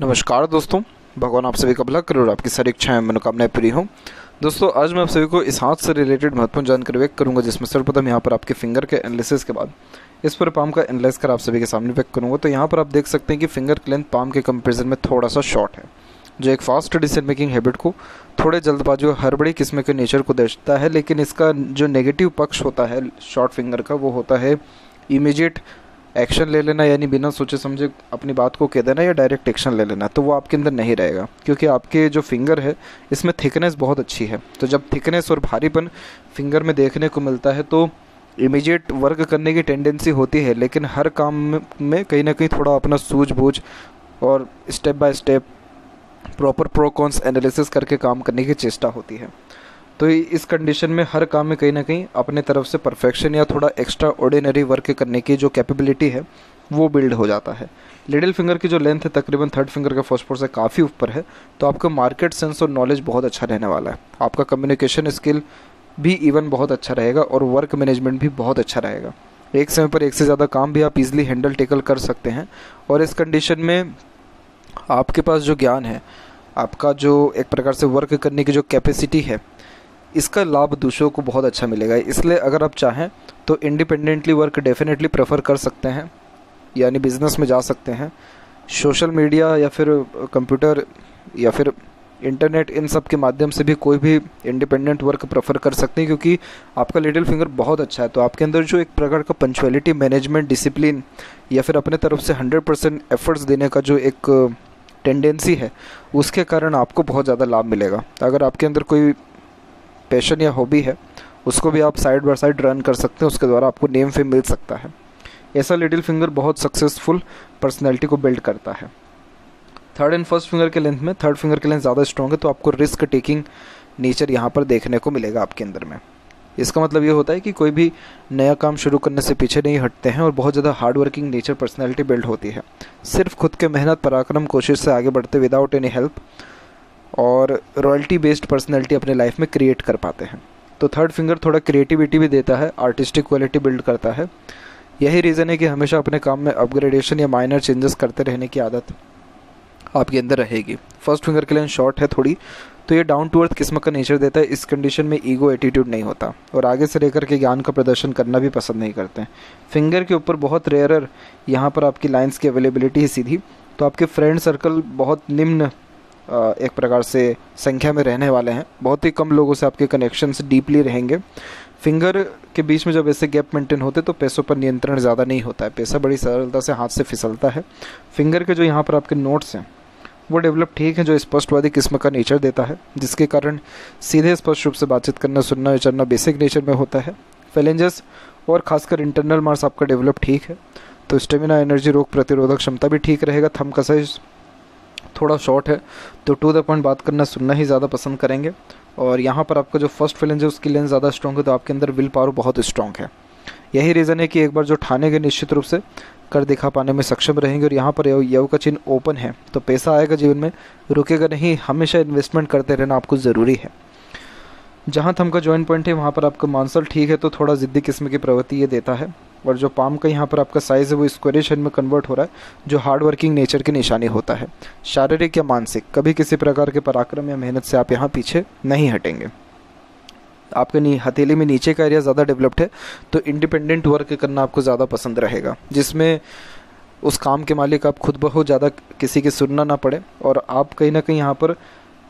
नमस्कार दोस्तों, भगवान आप सभी का भला करे और आपकी सारी इच्छाएँ, मनोकामनाएँ पूरी हों। दोस्तों, आज मैं आप सभी को इस हाथ से रिलेटेड महत्वपूर्ण जानकारी व्यक्त करूँगा, जिसमें सर्वप्रथम यहाँ पर आपके फिंगर के एनालिसिस के बाद। इस पर पाम का एनालाइज कर आप सभी के सामने व्यक्त करूँगा तो यहाँ पर आप देख सकते हैं कि फिंगर की लेंथ पाम के कंपेरिजन में थोड़ा सा शॉर्ट है, जो एक फास्ट डिसीज़न मेकिंग हैबिट को थोड़े जल्दबाजी और हड़बड़ी किस्म के नेचर को दर्शाता है, लेकिन इसका जो नेगेटिव पक्ष होता है शॉर्ट फिंगर का, वो होता है इमीजिएट एक्शन ले लेना यानी बिना सोचे समझे अपनी बात को कह देना या डायरेक्ट एक्शन ले लेना तो वो आपके अंदर नहीं रहेगा। क्योंकि आपके जो फिंगर है, इसमें थिकनेस बहुत अच्छी है। तो जब थिकनेस और भारीपन फिंगर में देखने को मिलता है तो इमीडिएट वर्क करने की टेंडेंसी होती है, लेकिन हर काम में कहीं ना कहीं थोड़ा अपना सूझबूझ और step by step proper pro cons analysis करके काम करने की चेष्टा होती है। तो इस कंडीशन में हर काम में कहीं ना कहीं अपने तरफ़ से परफेक्शन या थोड़ा एक्स्ट्रा ऑर्डिनरी वर्क करने की जो कैपेबिलिटी है, वो बिल्ड हो जाता है। लिटिल फिंगर की जो लेंथ है, तकरीबन थर्ड फिंगर का फ़र्स्ट से काफ़ी ऊपर है तो आपका मार्केट सेंस और नॉलेज बहुत अच्छा रहने वाला है। आपका कम्युनिकेशन स्किल भी इवन बहुत अच्छा रहेगा और वर्क मैनेजमेंट भी बहुत अच्छा रहेगा। एक समय पर एक से ज़्यादा काम भी आप इजीली हैंडल टेकल कर सकते हैं और इस कंडीशन में आपके पास जो ज्ञान है, आपका जो एक प्रकार से वर्क करने की जो कैपेसिटी है इसका लाभ दूसरों को बहुत अच्छा मिलेगा। इसलिए अगर आप चाहें तो इंडिपेंडेंटली वर्क डेफिनेटली प्रेफर कर सकते हैं, यानी बिज़नेस में जा सकते हैं। सोशल मीडिया या फिर कंप्यूटर या फिर इंटरनेट इन सब के माध्यम से भी कोई भी इंडिपेंडेंट वर्क प्रेफर कर सकते हैं, क्योंकि आपका लिटिल फिंगर बहुत अच्छा है। तो आपके अंदर जो एक प्रकार का पंचुअलिटी मैनेजमेंट डिसिप्लिन या फिर अपने तरफ़ से हंड्रेड परसेंट एफर्ट्स देने का जो एक टेंडेंसी है, उसके कारण आपको बहुत ज़्यादा लाभ मिलेगा। अगर आपके अंदर कोई पैशन या हॉबी है, उसको भी आप साइड बाय साइड रन कर सकते हैं, उसके द्वारा आपको नेम फेम मिल सकता है। ऐसा लिटिल फिंगर बहुत सक्सेसफुल पर्सनैलिटी को बिल्ड करता है। थर्ड एंड फ़र्स्ट फिंगर के लेंथ में थर्ड फिंगर के लेंथ ज़्यादा स्ट्रॉन्ग है तो आपको रिस्क टेकिंग नेचर यहाँ पर देखने को मिलेगा आपके अंदर में। इसका मतलब ये होता है कि कोई भी नया काम शुरू करने से पीछे नहीं हटते हैं और बहुत ज़्यादा hard working nature personality build होती है। सिर्फ़ खुद के मेहनत, पराक्रम, कोशिश से आगे बढ़ते विदाउट एनी हेल्प और रॉयल्टी बेस्ड पर्सनैलिटी अपने लाइफ में क्रिएट कर पाते हैं। तो थर्ड फिंगर थोड़ा क्रिएटिविटी भी देता है आर्टिस्टिक क्वालिटी बिल्ड करता है। यही रीज़न है कि हमेशा अपने काम में अपग्रेडेशन या माइनर चेंजेस करते रहने की आदत आपके अंदर रहेगी। फ़र्स्ट फिंगर के लिए शॉर्ट है थोड़ी तो ये डाउन टू अर्थ किस्म का नेचर देता है, इस कंडीशन में ईगो एटीट्यूड नहीं होता। और आगे से लेकर के ज्ञान का प्रदर्शन करना भी पसंद नहीं करते हैं। फिंगर के ऊपर बहुत रेयरर यहाँ पर आपकी लाइन्स की अवेलेबिलिटी है सीधी। तो आपके फ्रेंड सर्कल बहुत निम्न एक प्रकार से संख्या में रहने वाले हैं। बहुत ही कम लोगों से आपके कनेक्शंस डीपली रहेंगे। फिंगर के बीच में जब ऐसे गैप मेंटेन होते तो पैसों पर नियंत्रण ज़्यादा नहीं होता है। पैसा बड़ी सरलता से हाथ से फिसलता है। फिंगर के जो यहाँ पर आपके नोट्स हैं, वो डेवलप ठीक है, जो स्पष्टवादी किस्म का नेचर देता है, जिसके कारण सीधे स्पष्ट रूप से बातचीत करना, सुनना, विचरना बेसिक नेचर में होता है। फैलेंजेस और खासकर इंटरनल मार्क्स आपका डेवलप ठीक है। तो स्टेमिना एनर्जी रोग प्रतिरोधक क्षमता भी ठीक रहेगा। थम का साइज़ थोड़ा शॉर्ट है तो टू द पॉइंट बात करना सुनना ही ज़्यादा पसंद करेंगे। और यहाँ पर आपका जो फ़र्स्ट फिलेंस है, उसकी लेंस ज़्यादा स्ट्रॉन्ग है तो आपके अंदर विल पावर बहुत स्ट्रॉन्ग है। यही रीज़न है कि एक बार जो ठाने के निश्चित रूप से कर दिखा पाने में सक्षम रहेंगे, और यहाँ पर यव का चिन्ह ओपन है तो पैसा आएगा जीवन में, रुकेगा नहीं, हमेशा इन्वेस्टमेंट करते रहना आपको ज़रूरी है। जहाँ थम का जॉइंट पॉइंट है, वहाँ पर आपका मानसल ठीक है तो थोड़ा ज़िद्दी किस्म की प्रवृत्ति ये देता है। और जो पाम का यहाँ पर आपका साइज़ है, वो स्क्वेरिश में कन्वर्ट हो रहा है, जो हार्ड वर्किंग नेचर की निशानी होता है। शारीरिक या मानसिक, कभी किसी प्रकार के पराक्रम या मेहनत से आप यहाँ पीछे नहीं हटेंगे। आपके हथेली में नीचे का एरिया ज़्यादा डेवलप्ड है तो इंडिपेंडेंट वर्क करना आपको ज़्यादा पसंद रहेगा। जिसमें उस काम के मालिक आप खुद बहुत ज़्यादा किसी की सुनना ना पड़े, और आप कहीं ना कहीं यहाँ पर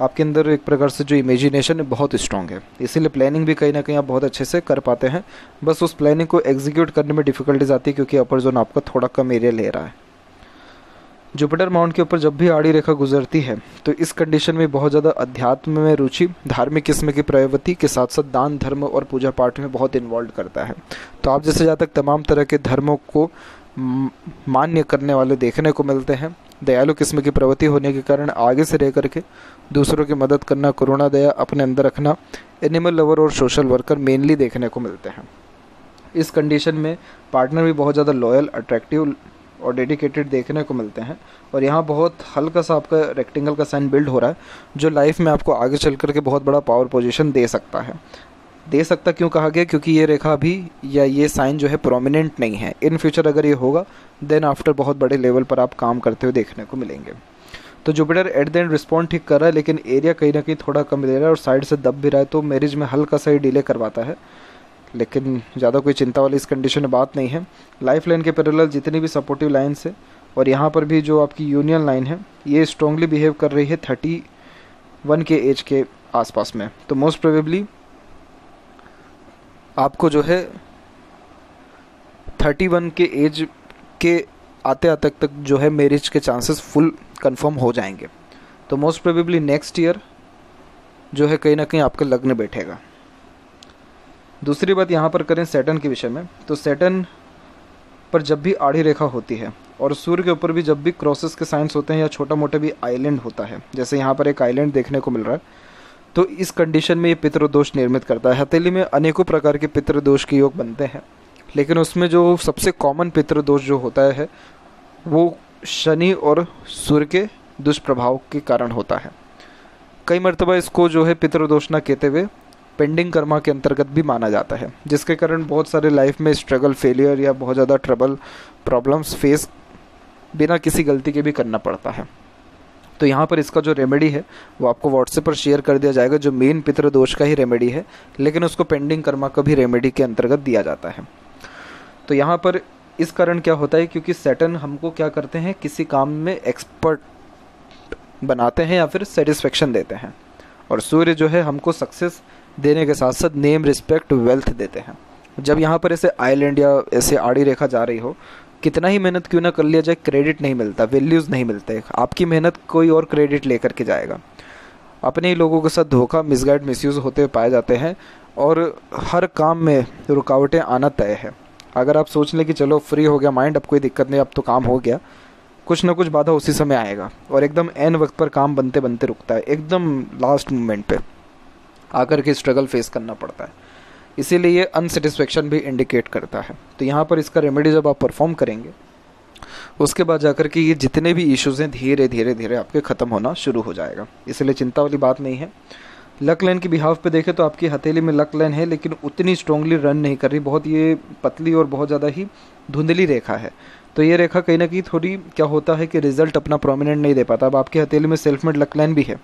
आपके अंदर एक प्रकार से जो इमेजिनेशन है, बहुत स्ट्रॉन्ग है। इसीलिए प्लानिंग भी कहीं ना कहीं आप बहुत अच्छे से कर पाते हैं। बस उस प्लानिंग को एग्जीक्यूट करने में डिफ़िकल्टीज आती है क्योंकि अपर जोन आपका थोड़ा कम एरिया ले रहा है। जुपिटर माउंट के ऊपर जब भी आड़ी रेखा गुजरती है तो इस कंडीशन में बहुत ज़्यादा अध्यात्म में रुचि, धार्मिक किस्म की प्रवृत्ति के साथ साथ दान, धर्म और पूजा पाठ में बहुत इन्वॉल्व करता है। तो आप जैसे जहाँ तक तमाम तरह के धर्मों को मान्य करने वाले, देखने को मिलते हैं दयालु किस्म की प्रवृत्ति होने के कारण आगे से रह करके दूसरों की मदद करना, करुणा, दया अपने अंदर रखना एनिमल लवर और सोशल वर्कर मेनली देखने को मिलते हैं। इस कंडीशन में पार्टनर भी बहुत ज़्यादा लॉयल अट्रैक्टिव और डेडिकेटेड देखने को मिलते हैं। और यहाँ बहुत हल्का सा आपका रेक्टेंगल का साइन बिल्ड हो रहा है, जो लाइफ में आपको आगे चल करके बहुत बड़ा पावर पोजीशन दे सकता है। दे सकता क्यों कहा गया? क्योंकि ये रेखा अभी या ये साइन जो है प्रोमिनेंट नहीं है। इन फ्यूचर अगर ये होगा देन आफ्टर बहुत बड़े लेवल पर आप काम करते हुए देखने को मिलेंगे। तो Jupiter at the end respond ठीक कर रहा है, लेकिन एरिया कहीं ना कहीं थोड़ा कम दे रहा है और साइड से दब भी रहा है तो मैरिज में हल्का सा ही डिले करवाता है। लेकिन ज़्यादा कोई चिंता वाली इस कंडीशन में बात नहीं है। लाइफ लाइन के पैरेलल जितनी भी सपोर्टिव लाइन्स है, और यहाँ पर भी जो आपकी यूनियन लाइन है, ये स्ट्रांगली बिहेव कर रही है थर्टी वन के एज के आसपास में। तो मोस्ट प्रोबेबली आपको जो है थर्टी वन के एज के आते आते तक तक जो है मैरिज के चांसेस फुल कंफर्म हो जाएँगे। तो मोस्ट प्रोबेबली नेक्स्ट ईयर जो है कहीं ना कहीं आपका लग्न बैठेगा। दूसरी बात यहाँ पर करें सेटन के विषय में। तो सेटन पर जब भी आड़ी रेखा होती है और सूर्य के ऊपर भी जब भी क्रॉसेस के साइंस होते हैं या छोटा मोटा भी आइलैंड होता है, जैसे यहाँ पर एक आइलैंड देखने को मिल रहा है तो इस कंडीशन में ये पितृदोष निर्मित करता है। हथेली में अनेकों प्रकार के पितृदोष के योग बनते हैं। लेकिन उसमें जो सबसे कॉमन पितृदोष जो होता है, वो शनि और सूर्य के दुष्प्रभाव के कारण होता है। कई मरतबा इसको जो है पितृदोष न कहते हुए पेंडिंग कर्मा के अंतर्गत भी माना जाता है, जिसके कारण बहुत सारे लाइफ में स्ट्रगल फेलियर या बहुत ज़्यादा ट्रबल प्रॉब्लम्स फेस बिना किसी गलती के भी करना पड़ता है। तो यहाँ पर इसका जो रेमेडी है, वो आपको व्हाट्सएप पर शेयर कर दिया जाएगा, जो मेन पितृदोष का ही रेमेडी है, लेकिन उसको पेंडिंग कर्मा का भी रेमेडी के अंतर्गत दिया जाता है। तो यहाँ पर इस कारण क्या होता है, क्योंकि सेटन हमको क्या करते हैं, किसी काम में एक्सपर्ट बनाते हैं या फिर सेटिस्फेक्शन देते हैं। और सूर्य जो है, हमको सक्सेस देने के साथ साथ नेम रिस्पेक्ट वेल्थ देते हैं। जब यहाँ पर ऐसे आइलैंड या ऐसे आड़ी रेखा जा रही हो कितना ही मेहनत क्यों ना कर लिया जाए क्रेडिट नहीं मिलता वैल्यूज़ नहीं मिलते। आपकी मेहनत कोई और क्रेडिट लेकर के जाएगा। अपने ही लोगों के साथ धोखा मिसगाइड मिसयूज़ होते पाए जाते हैं और हर काम में रुकावटें आना तय है। अगर आप सोच लें कि चलो फ्री हो गया माइंड अब कोई दिक्कत नहीं, अब तो काम हो गया। कुछ ना कुछ बाधा उसी समय आएगा और एकदम एन वक्त पर काम बनते बनते रुकता है, एकदम लास्ट मोमेंट पे आकर के स्ट्रगल फेस करना पड़ता है। इसीलिए ये अनसेटिस्फेक्शन भी इंडिकेट करता है। तो यहाँ पर इसका रेमेडी जब आप परफॉर्म करेंगे, उसके बाद जाकर के ये जितने भी इश्यूज़ हैं, धीरे धीरे धीरे आपके ख़त्म होना शुरू हो जाएगा। इसलिए चिंता वाली बात नहीं है। लक लाइन की बिहाफ पे देखें तो आपकी हथेली में लक लाइन है, लेकिन उतनी स्ट्रांगली रन नहीं कर रही। बहुत ये पतली और बहुत ज़्यादा ही धुंधली रेखा है। तो ये रेखा कहीं ना कहीं थोड़ी क्या होता है कि रिज़ल्ट अपना प्रोमिनेंट नहीं दे पाता। अब आपकी हथेली में सेल्फ मेड लक लाइन भी है।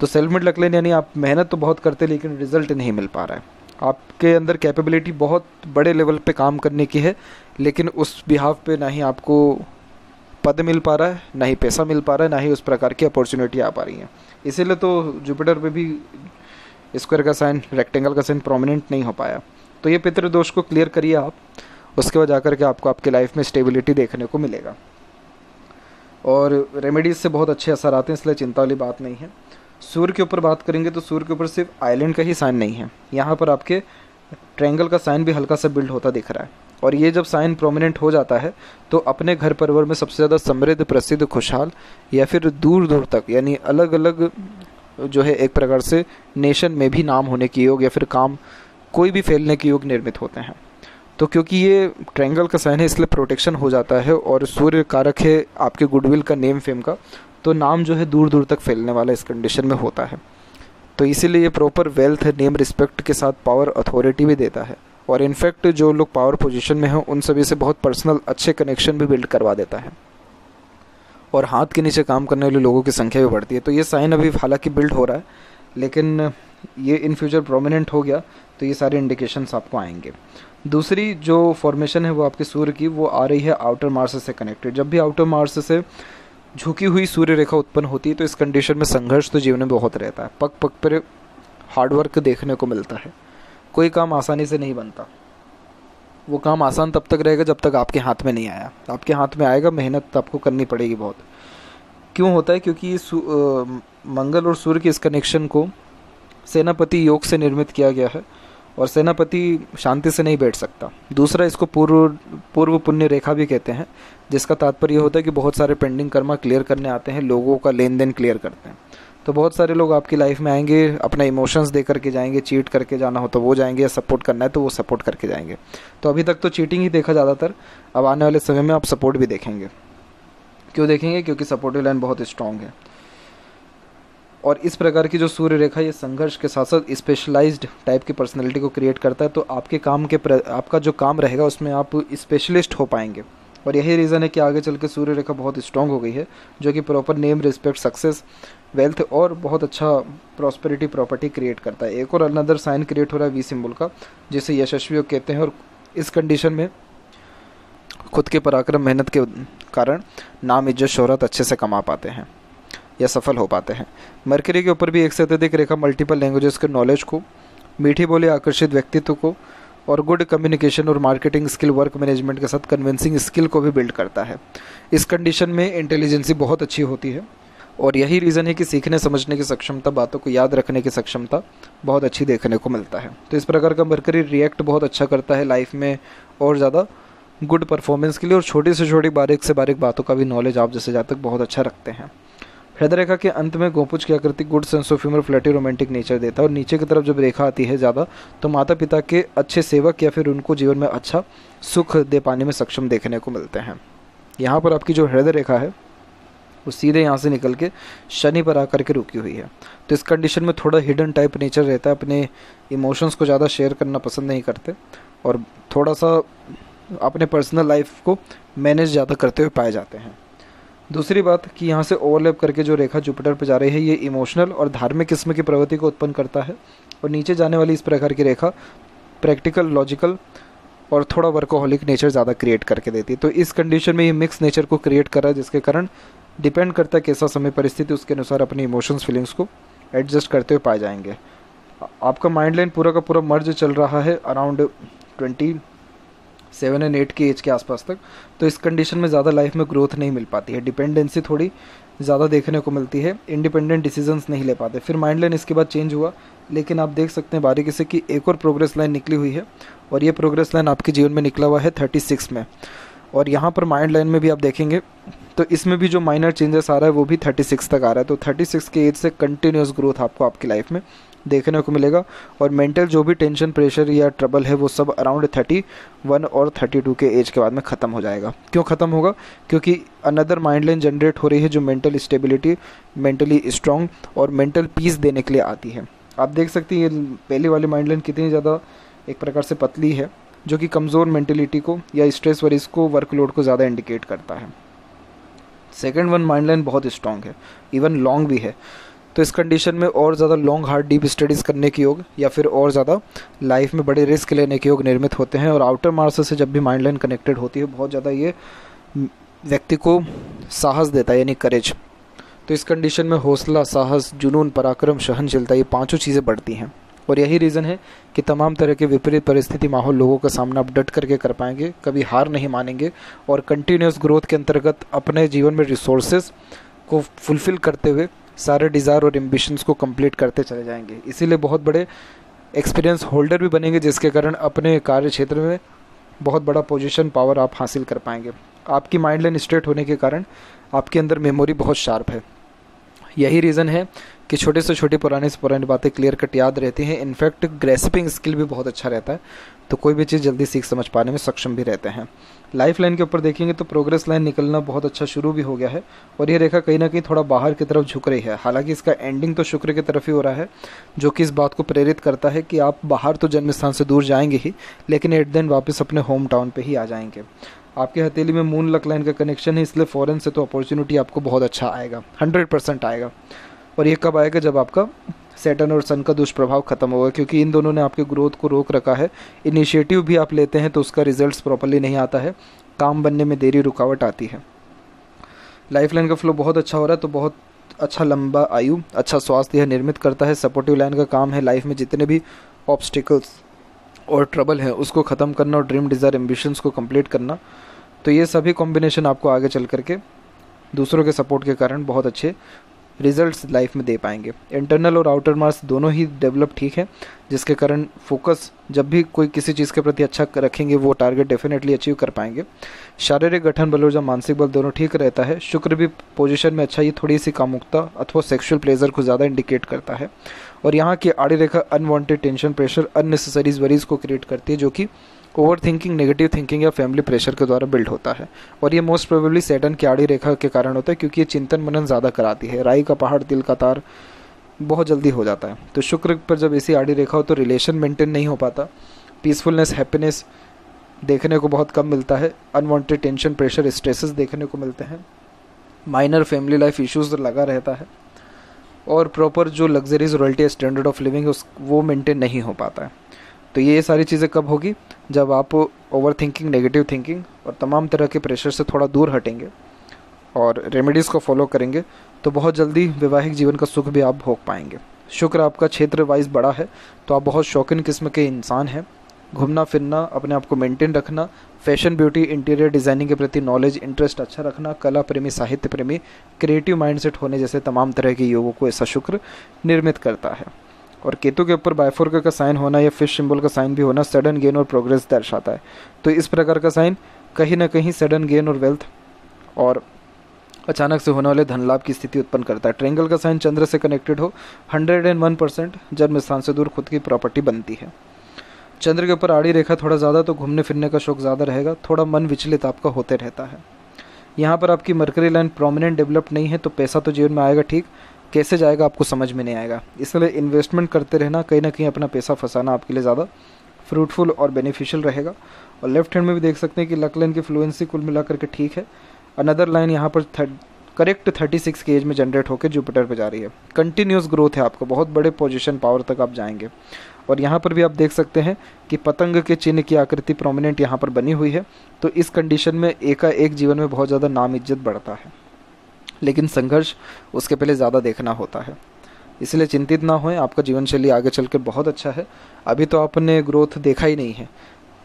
तो सेल्फ मेड लक लाइन यानी आप मेहनत तो बहुत करते लेकिन रिज़ल्ट नहीं मिल पा रहा है। आपके अंदर कैपेबिलिटी बहुत बड़े लेवल पे काम करने की है, लेकिन उस बिहाफ पे ना ही आपको पद मिल पा रहा है, ना ही पैसा मिल पा रहा है, ना ही उस प्रकार की अपॉर्चुनिटी आ पा रही है। इसीलिए तो जुपिटर पे भी स्क्वायर का साइन रेक्टेंगल का साइन प्रोमिनेंट नहीं हो पाया। तो ये पितृदोष को क्लियर करिए आप, उसके बाद जाकर के आपको आपके लाइफ में स्टेबिलिटी देखने को मिलेगा। और रेमेडीज से बहुत अच्छे असर आते हैं, इसलिए चिंता वाली बात नहीं है। सूर्य के ऊपर बात करेंगे तो सूर्य के ऊपर सिर्फ़ आइलैंड का ही साइन नहीं है। यहाँ पर आपके ट्रैंगल का साइन भी हल्का सा बिल्ड होता दिख रहा है। और ये जब साइन प्रोमिनेंट हो जाता है तो अपने घर परिवार में सबसे ज़्यादा समृद्ध, प्रसिद्ध, खुशहाल या फिर दूर दूर तक, यानी अलग अलग जो है एक प्रकार से नेशन में भी नाम होने के योग या फिर काम कोई भी फैलने के योग निर्मित होते हैं। तो क्योंकि ये ट्रैंगल का साइन है, इसलिए प्रोटेक्शन हो जाता है और सूर्य कारक है आपके गुडविल का नेम फेम का। तो नाम जो है दूर दूर तक फैलने वाला इस कंडीशन में होता है। तो इसीलिए ये प्रॉपर वेल्थ नेम रिस्पेक्ट के साथ पावर अथॉरिटी भी देता है। और इनफैक्ट जो लोग पावर पोजीशन में हैं, उन सभी से बहुत पर्सनल अच्छे कनेक्शन भी बिल्ड करवा देता है। और हाथ के नीचे काम करने वाले लोगों की संख्या भी बढ़ती है। तो ये साइन अभी हालाँकि बिल्ड हो रहा है, लेकिन ये इन फ्यूचर प्रोमिनेंट हो गया तो ये सारे इंडिकेशंस आपको आएँगे। दूसरी जो फॉर्मेशन है वो आपके सूर्य की, वो आ रही है आउटर मार्स से कनेक्टेड जब भी आउटर मार्स से झुकी हुई सूर्य रेखा उत्पन्न होती है तो इस कंडीशन में संघर्ष तो जीवन में बहुत रहता है। पग पग पर हार्डवर्क देखने को मिलता है। कोई काम आसानी से नहीं बनता। वो काम आसान तब तक रहेगा जब तक आपके हाथ में नहीं आया। आपके हाथ में आएगा, मेहनत आपको करनी पड़ेगी बहुत। क्यों होता है? क्योंकि मंगल और सूर्य के इस कनेक्शन को सेनापति योग से निर्मित किया गया है। और सेनापति शांति से नहीं बैठ सकता। दूसरा, इसको पूर्व पूर्व पुण्य रेखा भी कहते हैं, जिसका तात्पर्य होता है कि बहुत सारे पेंडिंग कर्मा क्लियर करने आते हैं, लोगों का लेन देन क्लियर करते हैं। तो बहुत सारे लोग आपकी लाइफ में आएँगे, अपना इमोशंस दे करके जाएँगे चीट करके जाना हो तो वो जाएँगे, या सपोर्ट करना है तो वो सपोर्ट करके जाएँगे। तो अभी तक तो चीटिंग ही देखा ज़्यादातर, अब आने वाले समय में आप सपोर्ट भी देखेंगे। क्यों देखेंगे? क्योंकि सपोर्टिव लाइन बहुत स्ट्रॉन्ग है। और इस प्रकार की जो सूर्य रेखा ये संघर्ष के साथ साथ स्पेशलाइज्ड टाइप की पर्सनैलिटी को क्रिएट करता है तो आपके काम के प्र, आपका जो काम रहेगा उसमें आप स्पेशलिस्ट हो पाएँगे। और यही रीज़न है कि आगे चल के सूर्य रेखा बहुत स्ट्रॉन्ग हो गई है जो कि proper name respect success wealth और बहुत अच्छा प्रॉस्पेरिटी प्रॉपर्टी क्रिएट करता है। एक और अनदर साइन क्रिएट हो रहा है वी सिंबल का जिसे यशस्वी कहते हैं और इस कंडीशन में खुद के पराक्रम मेहनत के कारण नाम इज़्ज़त शोहरत अच्छे से कमा पाते हैं। या सफल हो पाते हैं। मरकरी के ऊपर भी एक से अत्यधिक रेखा मल्टीपल लैंग्वेजेस के नॉलेज को, मीठी बोली, आकर्षित व्यक्तित्व को और गुड कम्युनिकेशन और मार्केटिंग स्किल वर्क मैनेजमेंट के साथ कन्विंसिंग स्किल को भी बिल्ड करता है। इस कंडीशन में इंटेलिजेंसी बहुत अच्छी होती है और यही रीज़न है कि सीखने, समझने की सक्षमता, बातों को याद रखने की सक्षमता बहुत अच्छी देखने को मिलता है। तो इस प्रकार का मरकरी रिएक्ट बहुत अच्छा करता है लाइफ में और ज़्यादा गुड परफॉर्मेंस के लिए और छोटी से छोटी बारीक से बारीक बातों का भी नॉलेज आप जैसे जातक बहुत अच्छा रखते हैं। हृदय रेखा के अंत में गोपुज की आकृति good sense of humour flirty romantic nature देता है और नीचे की तरफ़ जब रेखा आती है ज़्यादा तो माता पिता के अच्छे सेवक या फिर उनको जीवन में अच्छा सुख दे पाने में सक्षम देखने को मिलते हैं। यहाँ पर आपकी जो हृदय रेखा है, वो सीधे यहाँ से निकल के शनि पर आकर के रुकी हुई है। तो इस कंडीशन में थोड़ा हिडन टाइप नेचर रहता है, अपने इमोशंस को ज़्यादा शेयर करना पसंद नहीं करते और थोड़ा सा अपने पर्सनल लाइफ को मैनेज ज़्यादा करते हुए पाए जाते हैं। दूसरी बात कि यहाँ से ओवरलैप करके जो रेखा जुपिटर पर जा रही है, ये इमोशनल और धार्मिक किस्म की प्रवृत्ति को उत्पन्न करता है। और नीचे जाने वाली इस प्रकार की रेखा प्रैक्टिकल लॉजिकल और थोड़ा वर्कोहलिक नेचर ज़्यादा क्रिएट करके देती है। तो इस कंडीशन में ये मिक्स नेचर को क्रिएट कर रहा है, जिसके कारण डिपेंड करता है कैसा समय परिस्थिति, उसके अनुसार अपनी इमोशंस फीलिंग्स को एडजस्ट करते हुए पाए जाएँगे। आपका माइंड लाइन पूरा का पूरा मर्ज चल रहा है around twenty seven and eight की एज के आसपास तक तो इस कंडीशन में ज़्यादा लाइफ में ग्रोथ नहीं मिल पाती है। डिपेंडेंसी थोड़ी ज़्यादा देखने को मिलती है। इंडिपेंडेंट डिसीजंस नहीं ले पाते। फिर माइंड लाइन इसके बाद चेंज हुआ। लेकिन आप देख सकते हैं बारीकी से कि एक और प्रोग्रेस लाइन निकली हुई है और ये प्रोग्रेस लाइन आपके जीवन में निकला हुआ है थर्टी सिक्स में। और यहाँ पर माइंड लाइन में भी आप देखेंगे तो इसमें भी जो माइनर चेंजेस आ रहा है वो भी थर्टी सिक्स तक आ रहा है। तो थर्टी सिक्स के एज से कंटिन्यूस ग्रोथ आपको आपकी लाइफ में देखने को मिलेगा। और मेंटल जो भी टेंशन प्रेशर या ट्रबल है, वो सब अराउंड थर्टी वन और थर्टी टू के एज के बाद में ख़त्म हो जाएगा। क्यों ख़त्म होगा? क्योंकि अनदर माइंड लाइन जनरेट हो रही है जो मेंटल स्टेबिलिटी मेंटली स्ट्रॉन्ग और मेंटल पीस देने के लिए आती है। आप देख सकते हैं, ये पहली वाली माइंड लाइन कितनी ज़्यादा एक प्रकार से पतली है, जो कि कमज़ोर मेंटेलिटी को या स्ट्रेस वरीज को वर्कलोड को ज़्यादा इंडिकेट करता है। सेकेंड वन माइंड लाइन बहुत स्ट्रॉन्ग है इवन लॉन्ग भी है। तो इस कंडीशन में और ज़्यादा लॉन्ग हार्ड डीप स्टडीज़ करने के योग या फिर और ज़्यादा लाइफ में बड़े रिस्क लेने के योग निर्मित होते हैं और आउटर मार्स से जब भी माइंड लाइन कनेक्टेड होती है, बहुत ज़्यादा ये व्यक्ति को साहस देता है, यानी करेज तो इस कंडीशन में हौसला, साहस, जुनून, पराक्रम, सहनशीलता, ये पाँचों चीज़ें बढ़ती हैं। और यही रीज़न है कि तमाम तरह के विपरीत परिस्थिति, माहौल लोगों का सामना आप डट करके कर पाएँगे, कभी हार नहीं मानेंगे और कंटिन्यूस ग्रोथ के अंतर्गत अपने जीवन में रिसोर्सेज को फुलफ़िल करते हुए सारे डिज़ायर और एम्बिशंस को कंप्लीट करते चले जाएँगे। इसीलिए बहुत बड़े एक्सपीरियंस होल्डर भी बनेंगे, जिसके कारण अपने कार्य क्षेत्र में बहुत बड़ा पोजीशन पावर आप हासिल कर पाएँगे। आपकी माइंड लाइन स्ट्रेट होने के कारण आपके अंदर मेमोरी बहुत शार्प है। यही रीज़न है कि छोटे से छोटी पुराने से पुरानी बातें क्लियर कट याद रहती हैं। इनफैक्ट ग्रेसिपिंग स्किल भी बहुत अच्छा रहता है। तो कोई भी चीज़ जल्दी सीख समझ पाने में सक्षम भी रहते हैं। लाइफ लाइन के ऊपर देखेंगे तो प्रोग्रेस लाइन निकलना बहुत अच्छा शुरू भी हो गया है और ये रेखा कहीं ना कहीं थोड़ा बाहर की तरफ़ झुक रही है। हालाँकि इसका एंडिंग तो शुक्र की तरफ़ ही हो रहा है, जो कि इस बात को प्रेरित करता है कि आप बाहर तो जन्म स्थान से दूर जाएँगे ही, लेकिन एट देन वापस अपने होम टाउन पर ही आ जाएँगे। आपके हथेली में मून लक लाइन का कनेक्शन है, इसलिए फ़ॉरन से तो अपॉर्चुनिटी आपको बहुत अच्छा आएगा। हंड्रेड परसेंट आएगा। और ये कब आएगा जब आपका सेटन और सन का दुष्प्रभाव खत्म होगा? क्योंकि इन दोनों ने आपके ग्रोथ को रोक रखा है। इनिशिएटिव भी आप लेते हैं तो उसका रिजल्ट्स प्रॉपरली नहीं आता है। काम बनने में देरी रुकावट आती है। लाइफ लाइन का फ्लो बहुत अच्छा हो रहा है तो बहुत अच्छा लंबा आयु अच्छा स्वास्थ्य यह निर्मित करता है। सपोर्टिव लाइन का काम है लाइफ में जितने भी ऑब्स्टिकल्स और ट्रबल हैं, उसको ख़त्म करना और ड्रीम डिज़ायर एम्बिशंस को कंप्लीट करना। तो ये सभी कॉम्बिनेशन आपको आगे चल करके दूसरों के सपोर्ट के कारण बहुत अच्छे रिजल्ट्स लाइफ में दे पाएँगे। इंटरनल और आउटर मार्क्स दोनों ही डेवलप ठीक है, जिसके कारण फोकस जब भी कोई किसी चीज़ के प्रति अच्छा रखेंगे, वो टारगेट डेफिनेटली अचीव कर पाएँगे। शारीरिक गठन बल और जब मानसिक बल दोनों ठीक रहता है, शुक्र भी पोजीशन में अच्छा ये थोड़ी सी कामुकता अथवा सेक्सुअल प्लेजर को ज़्यादा इंडिकेट करता है। और यहाँ की आड़ी रेखा unwanted tension pressure unnecessary worries को क्रिएट करती है, जो कि ओवर थिंकिंग नेगेटिव थिंकिंग या फैमिली प्रेशर के द्वारा बिल्ड होता है। और ये मोस्ट प्रोबेबली सेटन की आड़ी रेखा के कारण होता है, क्योंकि ये चिंतन मनन ज़्यादा कराती है। राई का पहाड़ दिल का तार बहुत जल्दी हो जाता है। तो शुक्र पर जब ऐसी आड़ी रेखा हो तो रिलेशन मेंटेन नहीं हो पाता। पीसफुलनेस हैप्पीनेस देखने को बहुत कम मिलता है। अनवांटेड टेंशन प्रेशर स्ट्रेसेस देखने को मिलते हैं। माइनर फैमिली लाइफ इश्यूज़ लगा रहता है। और प्रॉपर जो luxuries royalty standard of living उस वो मेंटेन नहीं हो पाता है। तो ये सारी चीज़ें कब होगी? जब आप ओवर थिंकिंग नेगेटिव थिंकिंग और तमाम तरह के प्रेशर से थोड़ा दूर हटेंगे और रेमेडीज़ को फॉलो करेंगे तो बहुत जल्दी वैवाहिक जीवन का सुख भी आप भोग पाएँगे। शुक्र आपका क्षेत्र वाइज बड़ा है तो आप बहुत शौकीन किस्म के इंसान हैं। घूमना, फिरना, अपने आप को मेंटेन रखना फ़ैशन ब्यूटी इंटीरियर डिज़ाइनिंग के प्रति नॉलेज इंटरेस्ट अच्छा रखना, कला प्रेमी, साहित्य प्रेमी क्रिएटिव माइंडसेट होने जैसे तमाम तरह के योगों को ऐसा शुक्र निर्मित करता है। और केतु के ऊपर बायफोर्क का साइन होना या फ़िश सिंबल का साइन भी होना सडन गेन और प्रोग्रेस दर्शाता है। तो इस प्रकार का साइन कहीं ना कहीं सडन गेन और वेल्थ और अचानक से होने वाले धन लाभ की स्थिति उत्पन्न करता है। ट्रेंगल का साइन चंद्र से कनेक्टेड हो हंड्रेड एंड वन परसेंट जन्म स्थान से दूर खुद की प्रॉपर्टी बनती है। चंद्र के ऊपर आड़ी रेखा थोड़ा ज़्यादा तो घूमने फिरने का शौक ज़्यादा रहेगा, थोड़ा मन विचलित आपका होते रहता है। यहाँ पर आपकी मरकरी लाइन प्रोमिनेंट डेवलप नहीं है तो पैसा तो जीवन में आएगा ठीक कैसे जाएगा आपको समझ में नहीं आएगा। इसलिए इन्वेस्टमेंट करते रहना, कहीं ना कहीं अपना पैसा फंसाना आपके लिए ज़्यादा फ्रूटफुल और बेनिफिशियल रहेगा। और लेफ़्ट हैंड में भी देख सकते हैं कि लक लाइन की फ्लुएंसी कुल मिला करके ठीक है। अनदर लाइन यहाँ पर थर्ड करेक्ट थर्टी सिक्स के एज में जनरेट होकर जुपिटर पर जा रही है। कंटिन्यूस ग्रोथ है आपको, बहुत बड़े पोजीशन पावर तक आप जाएँगे। और यहाँ पर भी आप देख सकते हैं कि पतंग के चिन्ह की आकृति प्रोमिनेंट यहाँ पर बनी हुई है। तो इस कंडीशन में एका एक जीवन में बहुत ज़्यादा नाम इज़्ज़त बढ़ता है। लेकिन संघर्ष उसके पहले ज़्यादा देखना होता है। इसलिए चिंतित ना होएँ, आपका जीवन शैली आगे चल बहुत अच्छा है। अभी तो आपने ग्रोथ देखा ही नहीं है।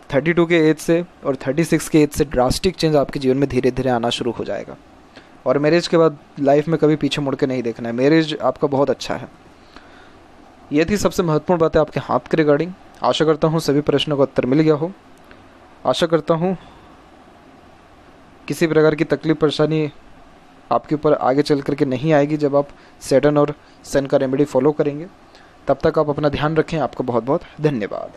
थर्टी टू के एज से और थर्टी सिक्स के एज से ड्रास्टिक चेंज आपके जीवन में धीरे धीरे आना शुरू हो जाएगा। और मैरिज के बाद लाइफ में कभी पीछे मुड़ के नहीं देखना है। मैरिज आपका बहुत अच्छा है। ये थी सबसे महत्वपूर्ण बातें आपके हाथ के रिगार्डिंग आशा करता हूँ सभी प्रश्नों का उत्तर मिल गया हो। आशा करता हूँ किसी प्रकार की तकलीफ़ परेशानी आपके ऊपर आगे चल करके नहीं आएगी जब आप सेटन और सन का रेमेडी फॉलो करेंगे। तब तक आप अपना ध्यान रखें। आपका बहुत बहुत धन्यवाद।